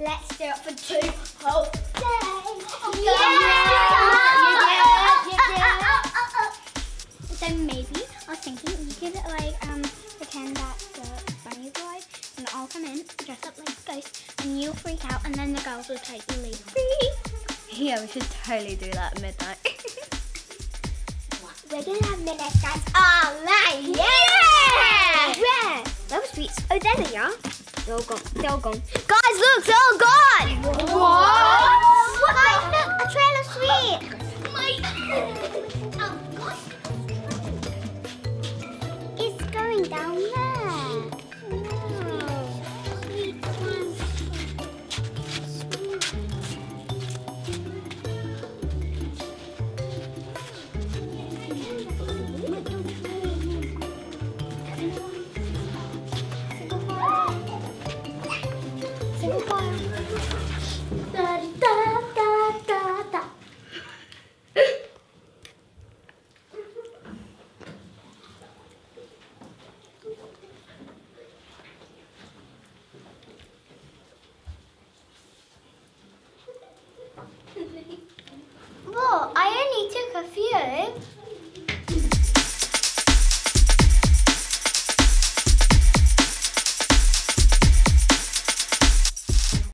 Let's do it for two whole days. yeah! So maybe I was thinking you could like um pretend that the bunny's alive and I'll come in, dress up like a ghost, and you'll freak out and then the girls will totally leave. Free. Yeah, we should totally do that at midnight. We're gonna have midnight guys all night. Yeah! Yeah! Those sweets. Oh, there they are. They're all gone. They're all gone. Guys, look, they're all gone. What? Guys, look, a trail of sweets. It's oh. Well, I only took a few.